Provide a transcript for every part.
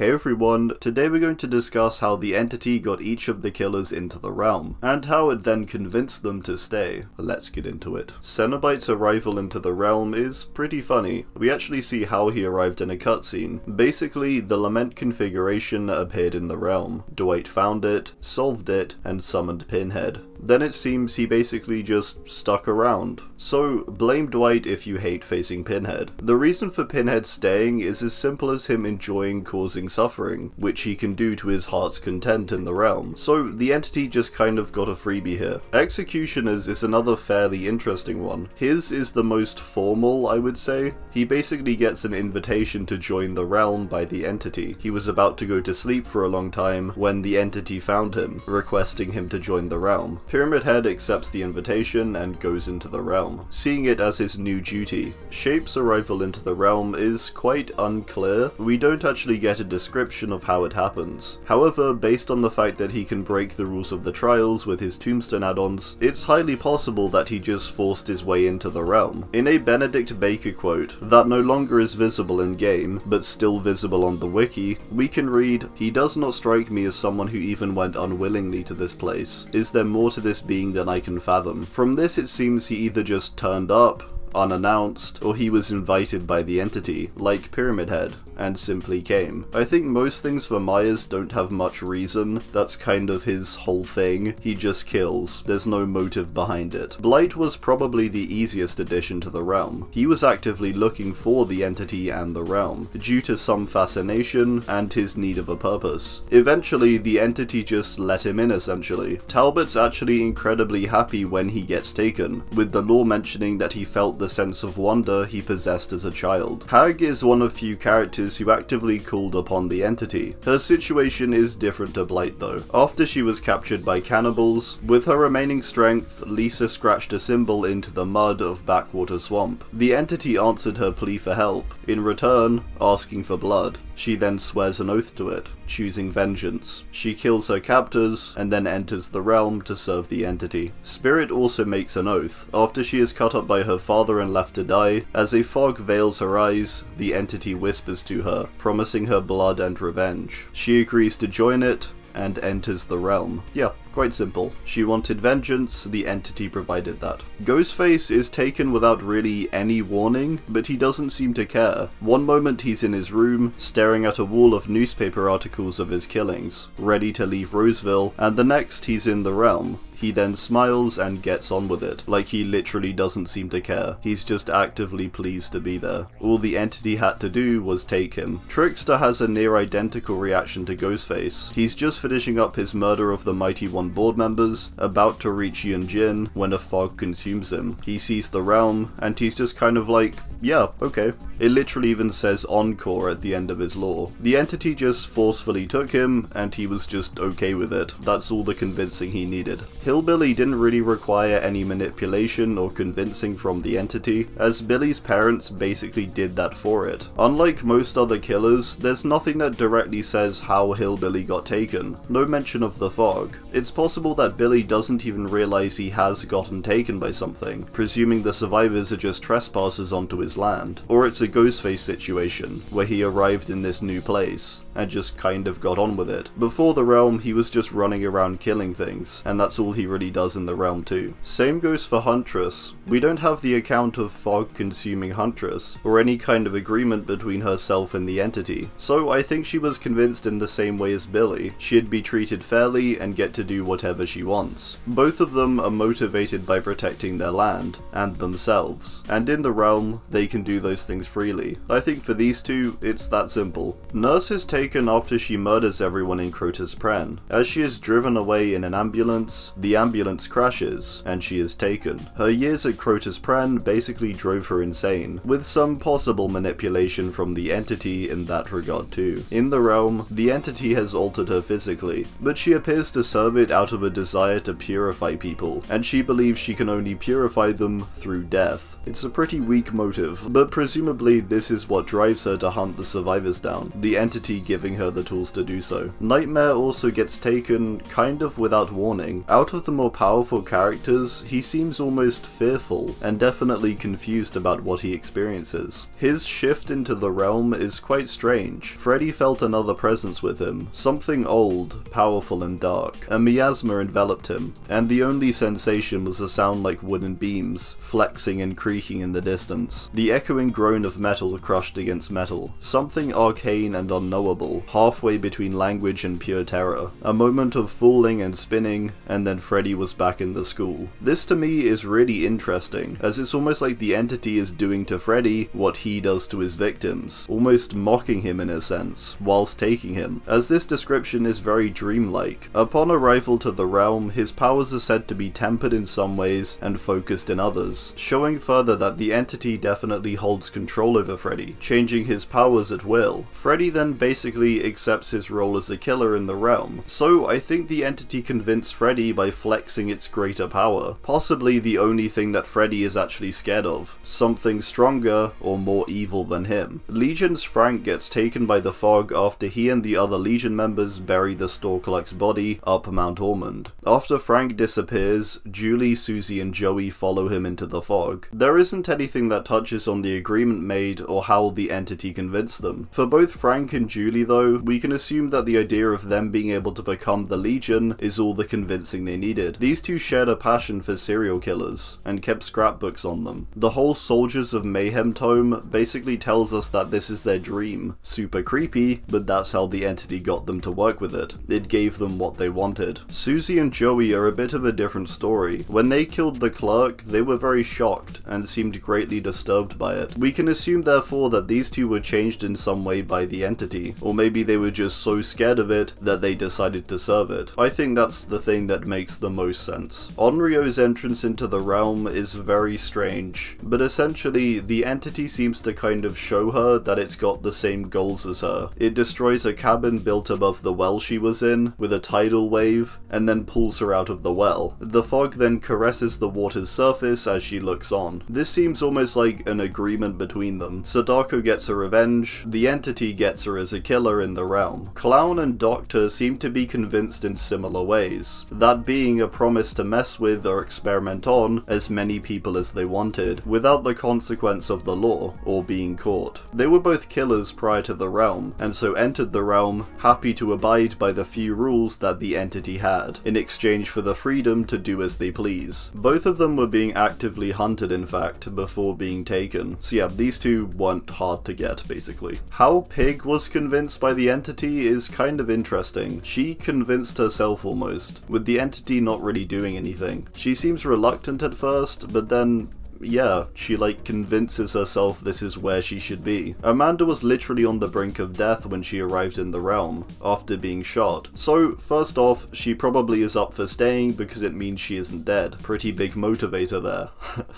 Hey everyone, today we're going to discuss how the entity got each of the killers into the realm, and how it then convinced them to stay. Let's get into it. Cenobite's arrival into the realm is pretty funny. We actually see how he arrived in a cutscene. Basically, the Lament configuration appeared in the realm. Dwight found it, solved it, and summoned Pinhead. Then it seems he basically just stuck around. So, blame Dwight if you hate facing Pinhead. The reason for Pinhead staying is as simple as him enjoying causing suffering, which he can do to his heart's content in the realm. So, the entity just kind of got a freebie here. Executioner's is another fairly interesting one. His is the most formal, I would say. He basically gets an invitation to join the realm by the entity. He was about to go to sleep for a long time when the entity found him, requesting him to join the realm. Pyramid Head accepts the invitation and goes into the realm, seeing it as his new duty. Shape's arrival into the realm is quite unclear. We don't actually get a description of how it happens. However, based on the fact that he can break the rules of the trials with his tombstone add-ons, it's highly possible that he just forced his way into the realm. In a Benedict Baker quote, that no longer is visible in-game, but still visible on the wiki, we can read, He does not strike me as someone who even went unwillingly to this place. Is there more to this being than I can fathom. From this it seems he either just turned up, unannounced, or he was invited by the entity, like Pyramid Head, and simply came. I think most things for Myers don't have much reason, that's kind of his whole thing, he just kills, there's no motive behind it. Blight was probably the easiest addition to the realm. He was actively looking for the entity and the realm, due to some fascination and his need of a purpose. Eventually, the entity just let him in essentially. Talbot's actually incredibly happy when he gets taken, with the lore mentioning that he felt the sense of wonder he possessed as a child. Hag is one of few characters who actively called upon the entity. Her situation is different to Blight though. After she was captured by cannibals, with her remaining strength, Lisa scratched a symbol into the mud of Backwater Swamp. The entity answered her plea for help, in return, asking for blood. She then swears an oath to it, choosing vengeance. She kills her captors, and then enters the realm to serve the entity. Spirit also makes an oath. After she is cut up by her father and left to die, as a fog veils her eyes, the entity whispers to her, promising her blood and revenge. She agrees to join it, and enters the realm. Yeah, quite simple. She wanted vengeance, the entity provided that. Ghostface is taken without really any warning, but he doesn't seem to care. One moment he's in his room, staring at a wall of newspaper articles of his killings, ready to leave Roseville, and the next he's in the realm, he then smiles and gets on with it, like he literally doesn't seem to care. He's just actively pleased to be there. All the entity had to do was take him. Trickster has a near identical reaction to Ghostface. He's just finishing up his murder of the Mighty One board members, about to reach Yun Jin when a fog consumes him. He sees the realm, and he's just kind of like, yeah, okay. It literally even says Encore at the end of his lore. The entity just forcefully took him, and he was just okay with it. That's all the convincing he needed. Hillbilly didn't really require any manipulation or convincing from the entity, as Billy's parents basically did that for it. Unlike most other killers, there's nothing that directly says how Hillbilly got taken, no mention of the fog. It's possible that Billy doesn't even realize he has gotten taken by something, presuming the survivors are just trespassers onto his land. Or it's a Ghostface situation, where he arrived in this new place, and just kind of got on with it. Before the realm, he was just running around killing things, and that's all he really does in the realm too. Same goes for Huntress. We don't have the account of Fog consuming Huntress, or any kind of agreement between herself and the entity, so I think she was convinced in the same way as Billy. She'd be treated fairly and get to do whatever she wants. Both of them are motivated by protecting their land, and themselves, and in the realm, they can do those things freely. I think for these two, it's that simple. Nurse is taken after she murders everyone in Crotus Prenn. As she is driven away in an ambulance, the ambulance crashes, and she is taken. Her years at Crotus Prenn basically drove her insane, with some possible manipulation from the entity in that regard too. In the realm, the entity has altered her physically, but she appears to serve it out of a desire to purify people, and she believes she can only purify them through death. It's a pretty weak motive, but presumably this is what drives her to hunt the survivors down. The entity giving her the tools to do so. Nightmare also gets taken kind of without warning. Out of the more powerful characters, he seems almost fearful and definitely confused about what he experiences. His shift into the realm is quite strange. Freddy felt another presence with him, something old, powerful and dark. A miasma enveloped him, and the only sensation was a sound like wooden beams, flexing and creaking in the distance. The echoing groan of metal crushed against metal, something arcane and unknowable, halfway between language and pure terror. A moment of falling and spinning, and then Freddy was back in the school. This to me is really interesting, as it's almost like the entity is doing to Freddy what he does to his victims, almost mocking him in a sense, whilst taking him, as this description is very dreamlike. Upon arrival to the realm, his powers are said to be tempered in some ways and focused in others, showing further that the entity definitely holds control over Freddy, changing his powers at will. Freddy then basically accepts his role as a killer in the realm, so I think the entity convinced Freddy by flexing its greater power, possibly the only thing that Freddy is actually scared of, something stronger or more evil than him. Legion's Frank gets taken by the fog after he and the other Legion members bury the Stalkerlux body up Mount Ormond. After Frank disappears, Julie, Susie and Joey follow him into the fog. There isn't anything that touches on the agreement made or how the entity convinced them. For both Frank and Julie though, we can assume that the idea of them being able to become the Legion is all the convincing they needed. These two shared a passion for serial killers, and kept scrapbooks on them. The whole Soldiers of Mayhem tome basically tells us that this is their dream. Super creepy, but that's how the entity got them to work with it. It gave them what they wanted. Susie and Joey are a bit of a different story. When they killed the clerk, they were very shocked, and seemed greatly disturbed by it. We can assume therefore that these two were changed in some way by the entity, or maybe they were just so scared of it that they decided to serve it. I think that's the thing that makes the most sense. Onryo's entrance into the realm is very strange, but essentially the entity seems to kind of show her that it's got the same goals as her. It destroys a cabin built above the well she was in with a tidal wave, and then pulls her out of the well. The fog then caresses the water's surface as she looks on. This seems almost like an agreement between them. Sadako gets her revenge, the entity gets her as a killer in the realm. Clown and Doctor seem to be convinced in similar ways, that being a promise to mess with or experiment on as many people as they wanted, without the consequence of the law, or being caught. They were both killers prior to the realm, and so entered the realm happy to abide by the few rules that the entity had, in exchange for the freedom to do as they please. Both of them were being actively hunted in fact, before being taken. So yeah, these two weren't hard to get, basically. How Pig was convinced by the entity is kind of interesting. She convinced herself almost, with the entity not really doing anything. She seems reluctant at first, but then yeah, she like convinces herself this is where she should be. Amanda was literally on the brink of death when she arrived in the realm, after being shot. So, first off, she probably is up for staying because it means she isn't dead. Pretty big motivator there.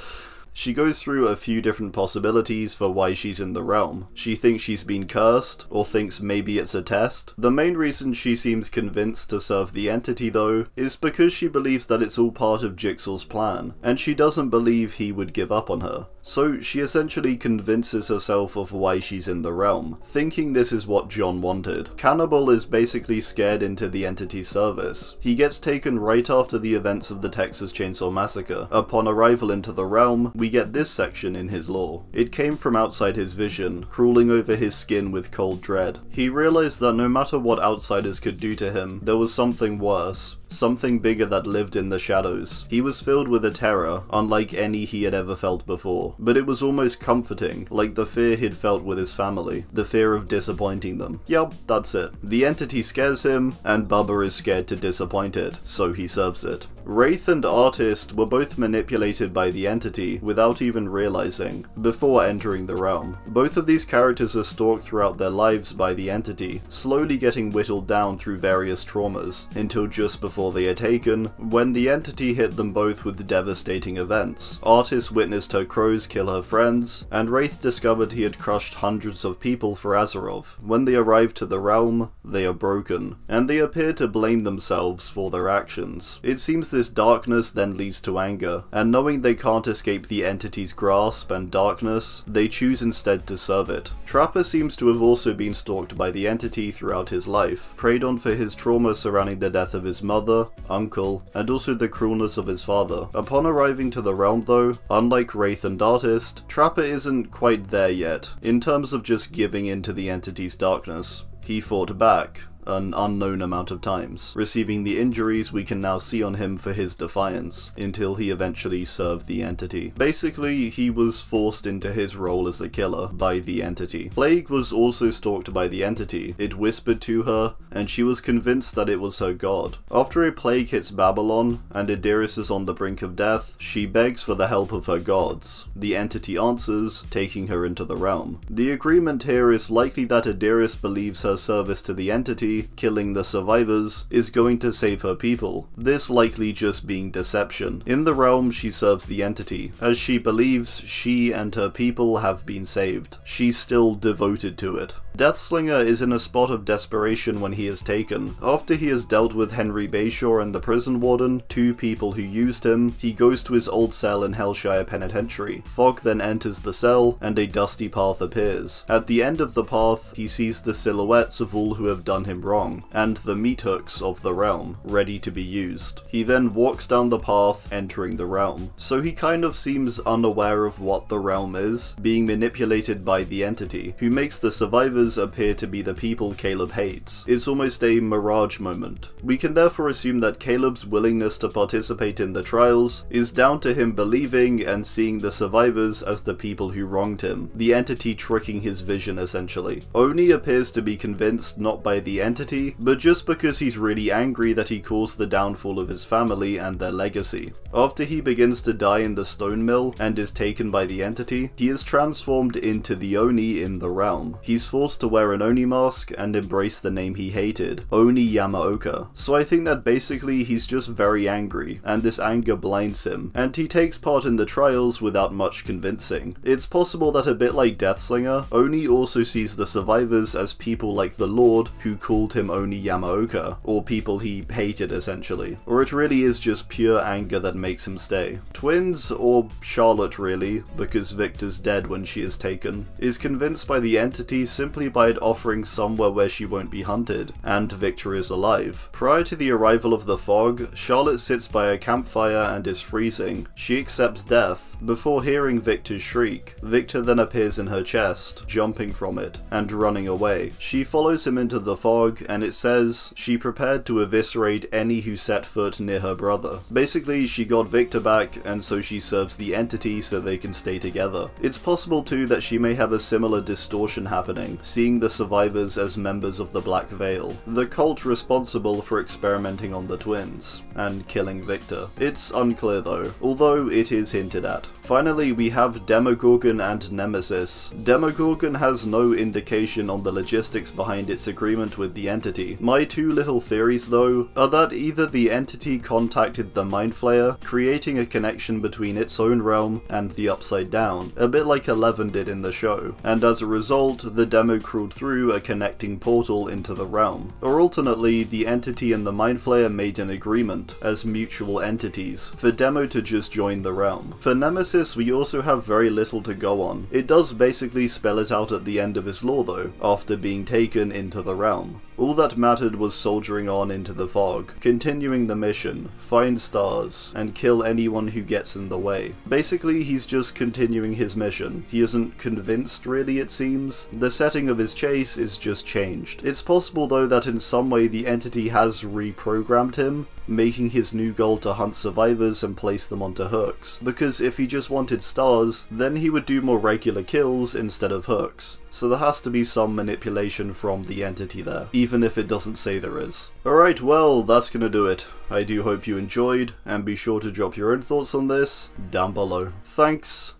She goes through a few different possibilities for why she's in the realm. She thinks she's been cursed, or thinks maybe it's a test. The main reason she seems convinced to serve the entity though, is because she believes that it's all part of Jigsaw's plan, and she doesn't believe he would give up on her. So she essentially convinces herself of why she's in the realm, thinking this is what John wanted. Cannibal is basically scared into the entity's service. He gets taken right after the events of the Texas Chainsaw Massacre. Upon arrival into the realm, we get this section in his lore. It came from outside his vision, crawling over his skin with cold dread. He realized that no matter what outsiders could do to him, there was something worse, something bigger that lived in the shadows. He was filled with a terror, unlike any he had ever felt before, but it was almost comforting, like the fear he'd felt with his family, the fear of disappointing them. Yep, that's it. The entity scares him, and Bubba is scared to disappoint it, so he serves it. Wraith and Artist were both manipulated by the entity without even realizing, before entering the realm. Both of these characters are stalked throughout their lives by the entity, slowly getting whittled down through various traumas, until just before they are taken, when the entity hit them both with devastating events. Artist witnessed her crows kill her friends, and Wraith discovered he had crushed hundreds of people for Azarov. When they arrive to the realm, they are broken, and they appear to blame themselves for their actions. It seems this darkness then leads to anger, and knowing they can't escape the entity's grasp and darkness, they choose instead to serve it. Trapper seems to have also been stalked by the entity throughout his life, preyed on for his trauma surrounding the death of his mother, uncle, and also the cruelness of his father. Upon arriving to the realm though, unlike Wraith and Artist, Trapper isn't quite there yet, in terms of just giving in to the entity's darkness. He fought back, an unknown amount of times, receiving the injuries we can now see on him for his defiance, until he eventually served the entity. Basically, he was forced into his role as a killer by the entity. Plague was also stalked by the entity. It whispered to her, and she was convinced that it was her god. After a plague hits Babylon, and Adiris is on the brink of death, she begs for the help of her gods. The entity answers, taking her into the realm. The agreement here is likely that Adiris believes her service to the entity killing the survivors, is going to save her people, this likely just being deception. In the realm, she serves the entity, as she believes she and her people have been saved. She's still devoted to it. Deathslinger is in a spot of desperation when he is taken. After he has dealt with Henry Bayshaw and the prison warden, two people who used him, he goes to his old cell in Hellshire Penitentiary. Fog then enters the cell, and a dusty path appears. At the end of the path, he sees the silhouettes of all who have done him wrong, and the meat hooks of the realm, ready to be used. He then walks down the path, entering the realm. So he kind of seems unaware of what the realm is, being manipulated by the entity, who makes the survivors appear to be the people Caleb hates. It's almost a mirage moment. We can therefore assume that Caleb's willingness to participate in the trials is down to him believing and seeing the survivors as the people who wronged him, the entity tricking his vision essentially. Oni appears to be convinced not by the entity, but just because he's really angry that he caused the downfall of his family and their legacy. After he begins to die in the stone mill and is taken by the entity, he is transformed into the Oni in the realm. He's forced forced to wear an Oni mask and embrace the name he hated, Oni Yamaoka. So I think that basically he's just very angry, and this anger blinds him, and he takes part in the trials without much convincing. It's possible that a bit like Deathslinger, Oni also sees the survivors as people like the Lord who called him Oni Yamaoka, or people he hated essentially. Or it really is just pure anger that makes him stay. Twins, or Charlotte really, because Victor's dead when she is taken, is convinced by the entity simply by offering somewhere where she won't be hunted, and Victor is alive. Prior to the arrival of the fog, Charlotte sits by a campfire and is freezing. She accepts death, before hearing Victor's shriek. Victor then appears in her chest, jumping from it, and running away. She follows him into the fog, and it says she prepared to eviscerate any who set foot near her brother. Basically, she got Victor back, and so she serves the entity so they can stay together. It's possible too that she may have a similar distortion happening, seeing the survivors as members of the Black Veil, the cult responsible for experimenting on the twins, and killing Victor. It's unclear though, although it is hinted at. Finally, we have Demogorgon and Nemesis. Demogorgon has no indication on the logistics behind its agreement with the entity. My two little theories though, are that either the entity contacted the Mind Flayer, creating a connection between its own realm and the Upside Down, a bit like Eleven did in the show, and as a result, the Demo crawled through a connecting portal into the realm. Or alternately, the entity and the Mind Flayer made an agreement, as mutual entities, for Demo to just join the realm. For Nemesis, we also have very little to go on. It does basically spell it out at the end of his lore though, after being taken into the realm. All that mattered was soldiering on into the fog, continuing the mission, find stars, and kill anyone who gets in the way. Basically, he's just continuing his mission. He isn't convinced really, it seems. The setting of his chase is just changed. It's possible though that in some way the entity has reprogrammed him, making his new goal to hunt survivors and place them onto hooks. Because if he just wanted stars, then he would do more regular kills instead of hooks. So there has to be some manipulation from the entity there, even if it doesn't say there is. Alright, well, that's gonna do it. I do hope you enjoyed, and be sure to drop your own thoughts on this down below. Thanks,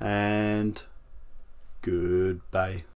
and goodbye.